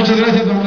Muchas gracias, don